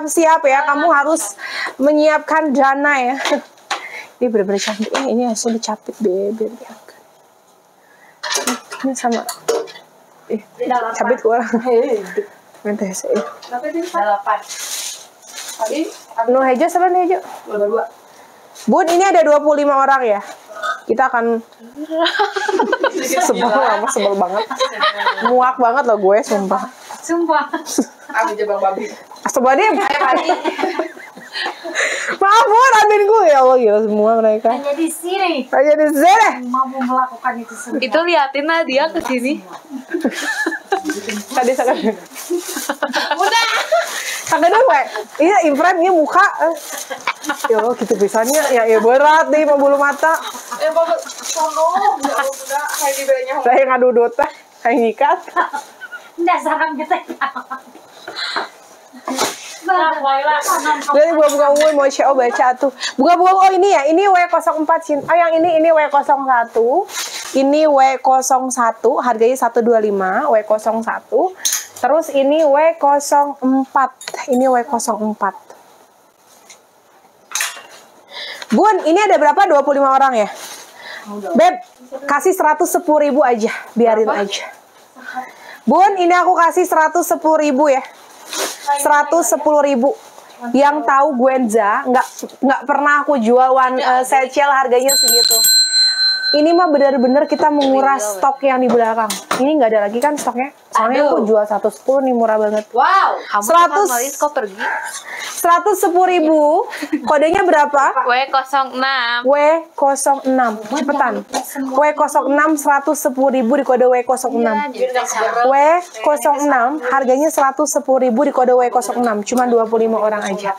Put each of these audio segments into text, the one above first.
siap ya, kamu harus menyiapkan dana ya. Ini bener-bener cantik. Eh, ini hasil dicapit bebek. Ini sama. Eh, capit kurang. Minta ya. Delapan. Tadi Nu hejo sama hejo? dua dua. Bun, ini ada 25 orang ya. Kita akan sebel lama sebel banget. Muak banget loh gue, sumpah. Sumpah. Ambil jebak babi. Astagfirullahaladzim. Maaf Bun, admin gue ya Allah gila semua mereka. Hanya di sini Aja di sini. mampu melakukan itu semua. Itu liatin Nadia ke sini. Tadi saya Udah. Kagak dong, we. Iya, imprem ini muka. Eh. Ya Allah, gitu bisanya. Ya, ya berat nih, mau bulu mata. Eh, bapak sono. Ya Allah, udah. Kayak di. Saya ngadudut teh. Kayak ngikat. Nggak sarang kita. Jadi buka-buka gue mau show baca tuh. Buka-buka oh ini ya, ini W04 Cin. Oh yang ini ini W01. Ini W01, harganya 125, W01. Terus ini W04. Ini W04. Bun, ini ada berapa? 25 orang ya? Beb, kasih 110 ribu aja, biarin aja. Bun, ini aku kasih 110 ribu ya. 110 ribu. Yang tahu Gwenza, nggak nggak pernah aku jual one uh, satchel harganya segitu. Ini mah benar-benar kita menguras stok yang di belakang. Ini nggak ada lagi kan stoknya? Soalnya aku jual 110 nih murah banget. Wow. Kamu 100. tuh Malis kok pergi? 110 ribu. Kodenya berapa? W06. W06 cepetan W06 110 ribu di kode W06 W06 harganya 110 ribu di kode W06 cuma 25 orang aja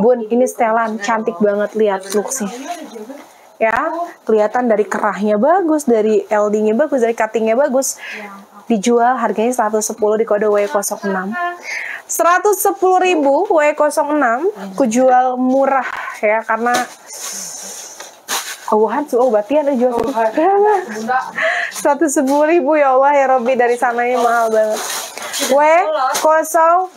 Bun ini setelan cantik banget lihat looksnya ya. Kelihatan dari kerahnya bagus dari LD-nya bagus dari cuttingnya bagus. Dijual harganya 110 di kode W06 110 ribu W06 kujual murah ya karena obatian oh, jual satu sepuluh ribu ya Allah ya Robi dari sananya mahal banget. W 06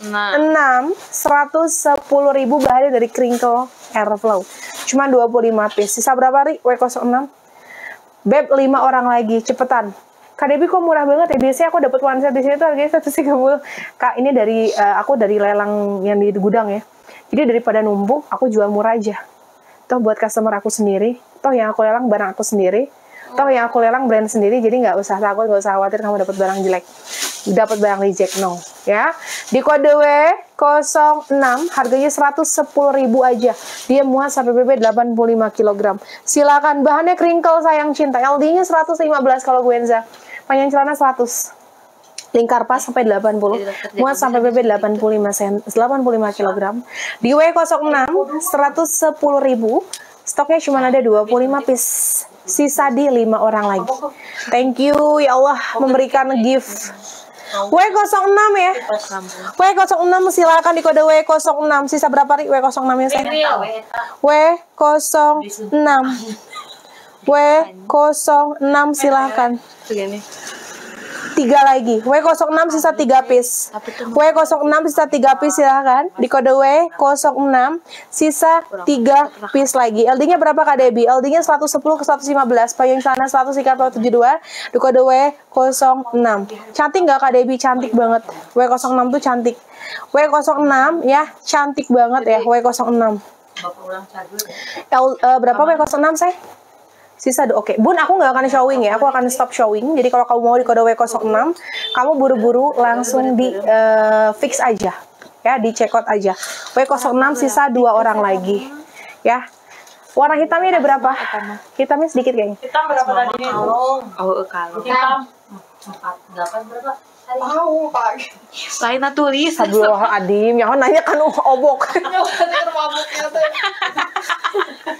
seratus sepuluh ribu bahannya dari Crinkle Airflow. Cuma 25 piece. Sisa berapa ri? W 06 Beb 5 orang lagi, cepetan. Kak Debbie kok murah banget ya? Biasanya aku dapat one set di sini tuh harganya 130. Kak, ini dari eh, aku dari lelang yang di gudang ya. Jadi daripada numpuk, aku jual murah aja. Toh buat customer aku sendiri, toh yang aku lelang barang aku sendiri, toh yang aku lelang brand sendiri, jadi nggak usah takut, nggak usah khawatir kamu dapat barang jelek, dapat barang reject no, ya. Di kode W06 harganya 110.000 aja, dia muat sampai BB 85 kg. Silakan bahannya crinkle sayang cinta, LD-nya 115 kalau Gwenza, panjang celana 100 lingkar pas sampai 80 muat sampai BB 85 sen 85 kg di W06 110 ribu. Stoknya cuma ada 25 piece. Sisa di 5 orang lagi. Thank you. Ya Allah memberikan gift W06 ya? W06 silakan di kode W06 sisa berapa nih W06 nya saya W06 W06 silahkan Segini. Tiga lagi. W06 sisa tiga piece. W06 sisa tiga piece silahkan di kode W06 sisa tiga piece lagi. LD nya berapa Kak Debbie? LD nya 110 ke 115 payung celana 100 ikat 72 di kode W06 cantik nggak Kak Debbie? cantik banget. W06 tuh cantik. W06 ya cantik banget ya W06 L, eh, berapa W06 saya? Sisa do- Oke, Bun, aku nggak akan showing ya. Aku akan stop showing. Jadi kalau kamu mau di kode W06, kamu buru-buru langsung di eh, fix aja. Ya, di check out aja. W06 sisa dua orang lagi. Ya. Warna hitamnya ada berapa? Hitamnya sedikit kayaknya. Hitam berapa tadi? Oh, kalau. Hitam. Delapan berapa? Tahu, Pak. Lain tulis. Adim, yang nanya kan obok. Mabuknya tuh. Tahu lah, pada gogeng lagi.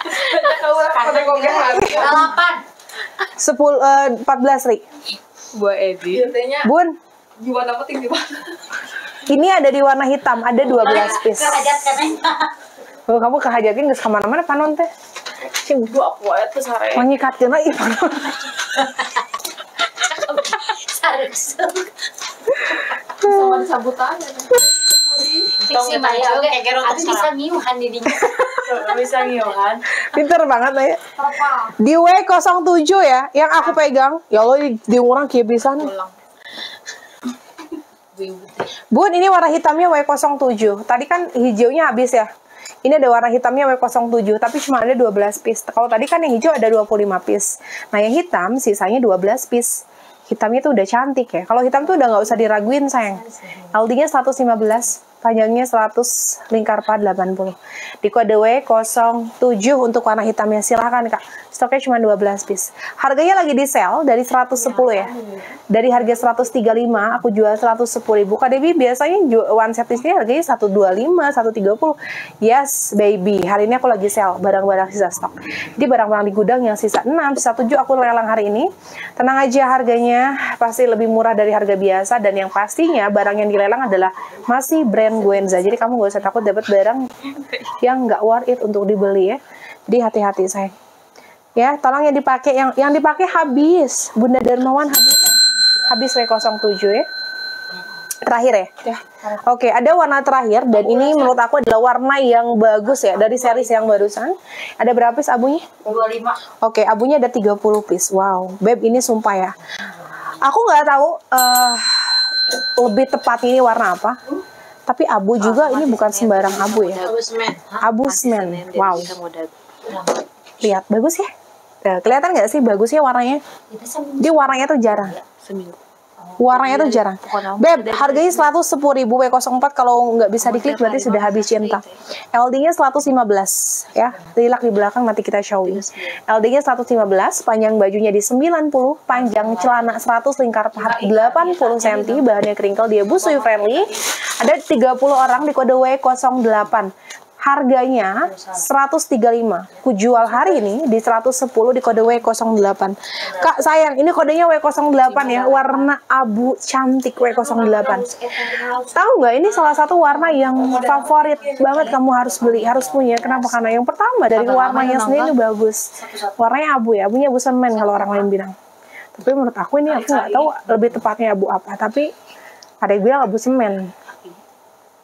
Delapan. 10 eh, 14 ri. Buat Edi. Biasanya Bun, jiwa dapat tinggi banget. ini ada di warna hitam, ada 12 piece. Kerajat katanya. Kamu kehajatin geus ke mana-mana panon teh. Cing, Dua aku aja tuh sare. mau nyikatkeun ih panon. Saruk Sama disabut aja. Fiksi Mbak ya, oke. Bisa ngiuhan didinya. Bisa ngiohan. Pinter banget Naya. Di W07 ya, yang aku pegang. Ya Allah, di- di orang kayak bisa nih. Bun, ini warna hitamnya W07. Tadi kan hijaunya habis ya. Ini ada warna hitamnya W07, tapi cuma ada 12 piece. Kalau tadi kan yang hijau ada 25 piece. Nah, yang hitam sisanya 12 piece. Hitamnya tuh udah cantik ya. Kalau hitam tuh udah nggak usah diraguin, sayang. LD-nya 115, panjangnya 100, lingkar pahat 80. Di kode W07 untuk warna hitamnya. Silahkan, Kak. Stoknya cuma 12 piece. Harganya lagi di sale dari 110 ya. Dari harga 135 aku jual 110 ribu. Kak Debbie biasanya one set di sini harganya 125, 130. Yes, baby. Hari ini aku lagi sale barang-barang sisa stok. Jadi barang-barang di gudang yang sisa 6, sisa 7 aku lelang hari ini. Tenang aja harganya pasti lebih murah dari harga biasa dan yang pastinya barang yang dilelang adalah masih brand Gwenza. Jadi kamu gak usah takut dapat barang yang nggak worth it untuk dibeli ya. Jadi hati-hati sayang. Ya, tolong yang dipakai yang yang dipakai habis. Bunda Darmawan habis. Habis W07 ya. Terakhir ya? Oke, ada warna terakhir dan ini menurut aku adalah warna yang bagus ya dari series yang barusan. Ada berapa piece abunya? 25. Oke, abunya ada 30 piece. Wow, Beb ini sumpah ya. Aku nggak tahu eh, lebih tepat ini warna apa. Tapi abu juga ini bukan sembarang abu ya. Abu semen. Wow, lihat bagus ya. Nah, kelihatan nggak sih bagusnya warnanya? Dia warnanya tuh jarang. Seminggu. Warnanya tuh jarang. Beb, harganya 110 ribu W04 kalau nggak bisa diklik berarti sudah habis cinta. LD-nya 115 ya. Lilak di belakang nanti kita showing. LD-nya 115, panjang bajunya di 90, panjang celana 100, lingkar pahat 80 cm, bahannya crinkle, dia busui friendly. Ada 30 orang di kode W08 harganya 135 ku jual hari ini di 110 di kode W08 kak sayang ini kodenya W08 ya warna abu cantik W08 tahu nggak ini salah satu warna yang favorit banget kamu harus beli harus punya. Kenapa? Karena yang pertama dari warnanya sendiri ini bagus. Warnanya abu ya abunya abu semen kalau orang lain bilang. Tapi menurut aku ini aku nggak tahu lebih tepatnya abu apa. Tapi ada yang bilang abu semen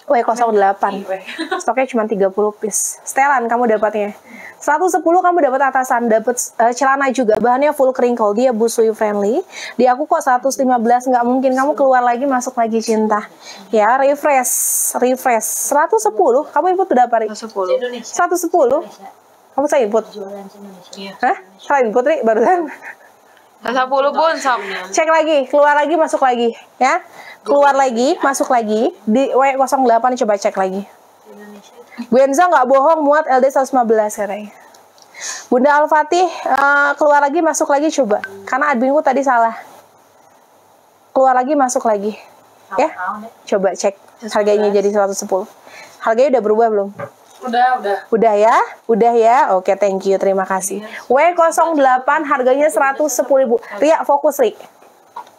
W08 stoknya cuma 30 piece. Setelan kamu dapatnya. 110 kamu dapat atasan dapat eh, celana juga. Bahannya full crinkle. Dia busui friendly. Di aku kok 115 nggak mungkin. Kamu keluar lagi masuk lagi cinta. Ya refresh refresh. 110 kamu input berapa Ri? 10. 110 kamu saya input? Hah? saya input Ri? Barusan? 10 pun sok. cek lagi, keluar lagi, masuk lagi, ya. Keluar lagi, masuk lagi. Di W08 coba cek lagi. Gwenza nggak bohong, muat LD 115 katanya. Bunda Al-Fatih, eh, keluar lagi, masuk lagi coba. Karena adminku tadi salah. Keluar lagi, masuk lagi. Ya, coba cek. Harganya jadi 110. Harganya udah berubah belum? Udah, udah. Udah ya? Udah ya? Oke, thank you. Terima kasih. W08 harganya 110.000. Ria, fokus, Ri.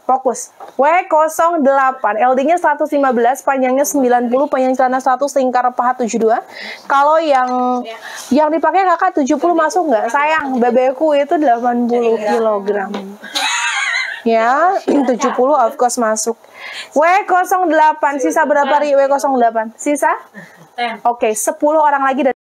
Fokus. W08, LD-nya 115, panjangnya 90, panjang celana 100, lingkar paha 72. Kalau yang yang dipakai kakak 70 masuk nggak? Sayang, bebeku itu 80 kilogram. Ya, 70 of course masuk. W08, sisa berapa Ri? W08? Sisa? Oke, 10 orang lagi dari